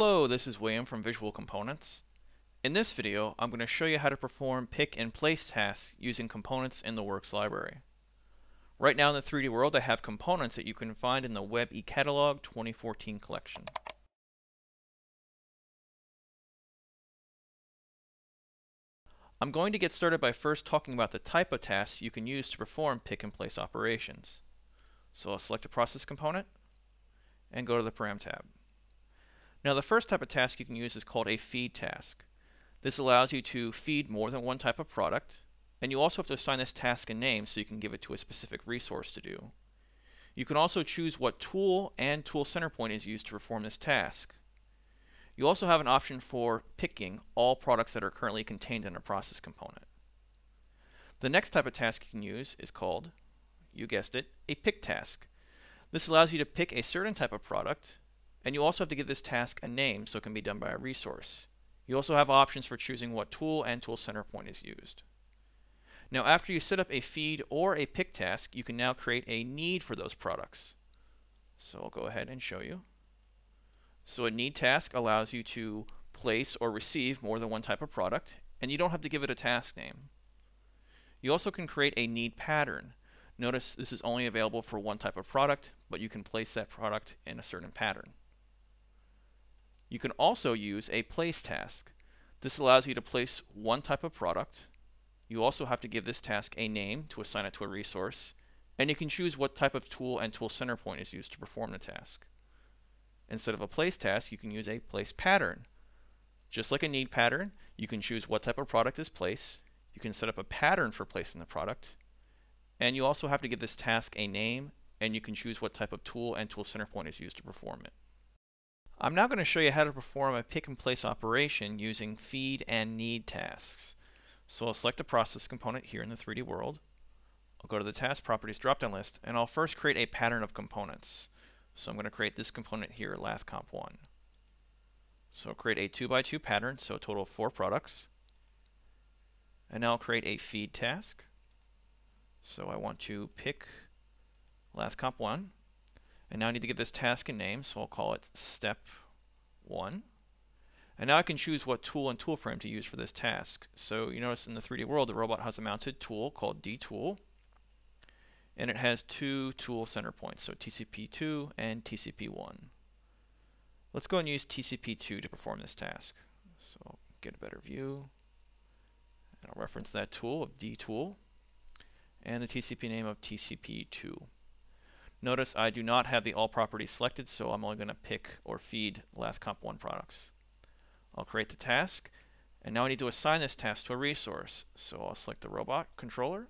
Hello, this is William from Visual Components. In this video, I'm going to show you how to perform pick and place tasks using components in the Works library. Right now in the 3D world, I have components that you can find in the Web eCatalog 2014 collection. I'm going to get started by first talking about the type of tasks you can use to perform pick and place operations. So I'll select a process component and go to the Param tab. Now the first type of task you can use is called a feed task. This allows you to feed more than one type of product, and you also have to assign this task a name so you can give it to a specific resource to do. You can also choose what tool and tool center point is used to perform this task. You also have an option for picking all products that are currently contained in a process component. The next type of task you can use is called, you guessed it, a pick task. This allows you to pick a certain type of product, and you also have to give this task a name so it can be done by a resource. You also have options for choosing what tool and tool center point is used. Now after you set up a feed or a pick task, you can now create a need for those products. So I'll go ahead and show you. So a need task allows you to place or receive more than one type of product, and you don't have to give it a task name. You also can create a need pattern. Notice this is only available for one type of product, but you can place that product in a certain pattern. You can also use a place task. This allows you to place one type of product. You also have to give this task a name to assign it to a resource, and you can choose what type of tool and tool center point is used to perform the task. Instead of a place task, you can use a place pattern. Just like a need pattern, you can choose what type of product is placed. You can set up a pattern for placing the product. And you also have to give this task a name, and you can choose what type of tool and tool center point is used to perform it. I'm now going to show you how to perform a pick and place operation using feed and need tasks. So I'll select a process component here in the 3D world. I'll go to the task properties drop-down list, and I'll first create a pattern of components. So I'm going to create this component here, lathcomp1. So I'll create a 2 by 2 pattern, so a total of four products. And now I'll create a feed task. So I want to pick lathcomp1. And now I need to give this task a name, so I'll call it step 1. And now I can choose what tool and tool frame to use for this task. So you notice in the 3D world, the robot has a mounted tool called dtool and it has two tool center points, so TCP2 and TCP1. Let's go and use TCP2 to perform this task. So I'll get a better view. And I'll reference that tool of dtool and the TCP name of TCP2. Notice I do not have the all properties selected, so I'm only going to pick or feed lathcomp1 products. I'll create the task, and now I need to assign this task to a resource. So I'll select the robot controller.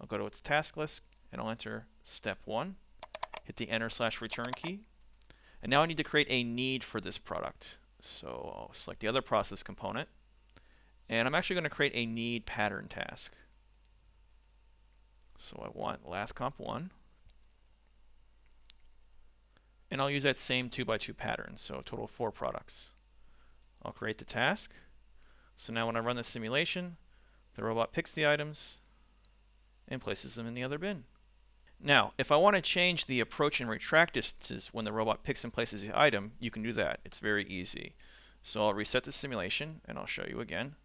I'll go to its task list, and I'll enter step one, hit the enter slash return key, and now I need to create a need for this product. So I'll select the other process component, and I'm actually going to create a need pattern task. So I want lathcomp1, and I'll use that same 2 by 2 pattern, so a total of four products. I'll create the task. So now when I run the simulation, the robot picks the items and places them in the other bin. Now, if I want to change the approach and retract distances when the robot picks and places the item, you can do that. It's very easy. So I'll reset the simulation, and I'll show you again.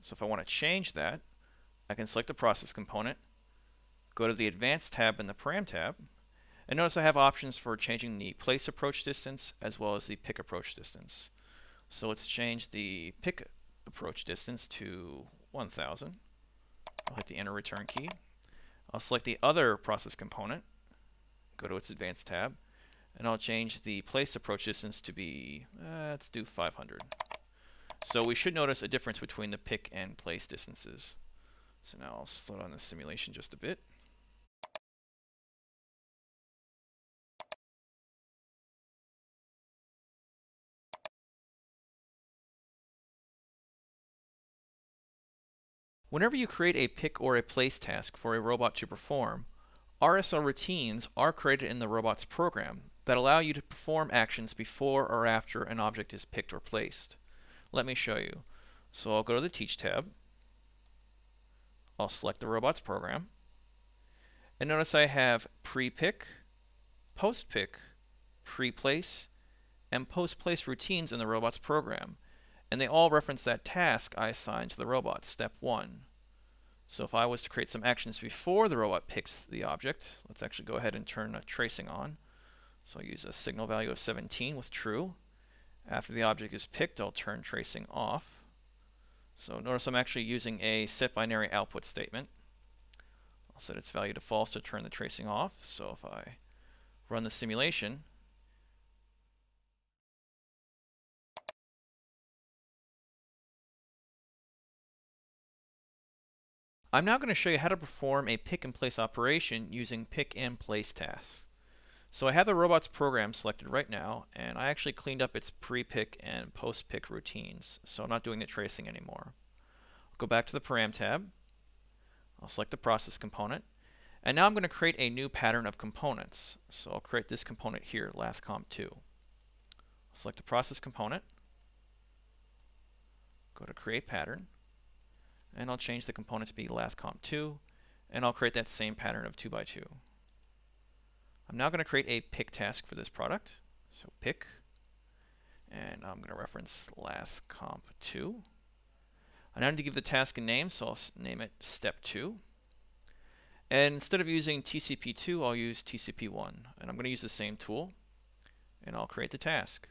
So if I want to change that, I can select the process component, go to the Advanced tab in the Param tab, and notice I have options for changing the place approach distance as well as the pick approach distance. So let's change the pick approach distance to 1000. I'll hit the enter return key. I'll select the other process component, go to its advanced tab, and I'll change the place approach distance to be, uh, let's do 500. So we should notice a difference between the pick and place distances. So now I'll slow down the simulation just a bit. Whenever you create a pick or a place task for a robot to perform, RSL routines are created in the robot's program that allow you to perform actions before or after an object is picked or placed. Let me show you. So I'll go to the Teach tab. I'll select the robot's program. And notice I have pre-pick, post-pick, pre-place, and post-place routines in the robot's program. And they all reference that task I assigned to the robot, step 1. So if I was to create some actions before the robot picks the object, let's actually go ahead and turn tracing on. So I'll use a signal value of 17 with true. After the object is picked, I'll turn tracing off. So notice I'm actually using a set binary output statement. I'll set its value to false to turn the tracing off. So if I run the simulation, I'm now going to show you how to perform a pick and place operation using pick and place tasks. So I have the robot's program selected right now, and I actually cleaned up its pre-pick and post-pick routines, so I'm not doing the tracing anymore. I'll go back to the Param tab, I'll select the process component, and now I'm going to create a new pattern of components. So I'll create this component here, lathcomp2. I'll select the process component, go to create pattern, and I'll change the component to be lathcomp2, and I'll create that same pattern of 2 by 2 I'm now going to create a pick task for this product. So pick, and I'm going to reference last comp 2. I now need to give the task a name, so I'll name it step 2. And instead of using TCP2, I'll use TCP1. And I'm going to use the same tool, and I'll create the task.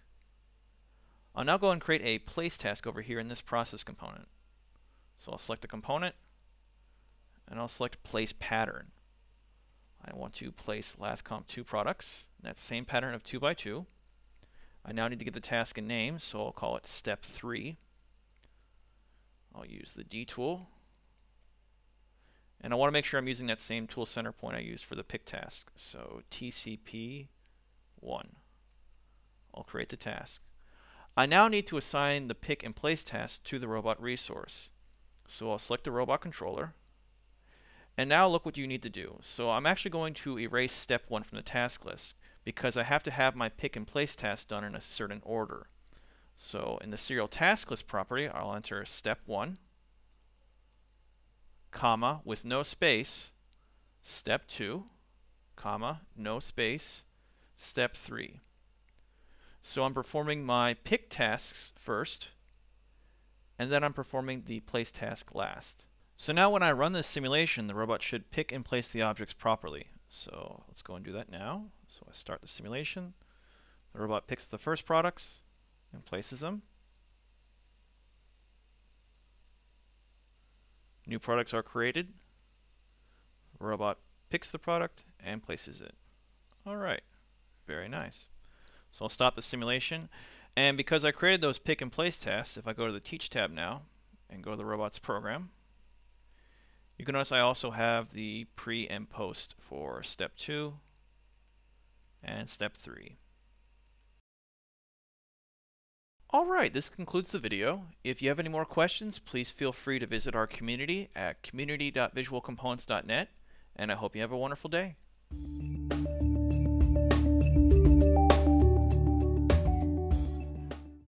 I'll now go and create a place task over here in this process component. So I'll select the component, and I'll select place pattern. I want to place lathcomp2 products, that same pattern of 2 by 2. I now need to give the task a name, so I'll call it step 3. I'll use the D tool. And I want to make sure I'm using that same tool center point I used for the pick task. So TCP 1. I'll create the task. I now need to assign the pick and place task to the robot resource. So I'll select the robot controller. And now look what you need to do. So I'm actually going to erase step 1 from the task list because I have to have my pick and place task done in a certain order. So in the serial task list property, I'll enter step 1, comma, with no space, step 2, comma, no space, step 3. So I'm performing my pick tasks first, and then I'm performing the place task last. So now when I run this simulation, the robot should pick and place the objects properly. So let's go and do that now. So I start the simulation. The robot picks the first products and places them. New products are created. Robot picks the product and places it. Alright, very nice. So I'll stop the simulation. And because I created those pick and place tasks, if I go to the Teach tab now and go to the robot's program, you can notice I also have the pre and post for step 2 and step 3. Alright, this concludes the video. If you have any more questions, please feel free to visit our community at community.visualcomponents.net, and I hope you have a wonderful day.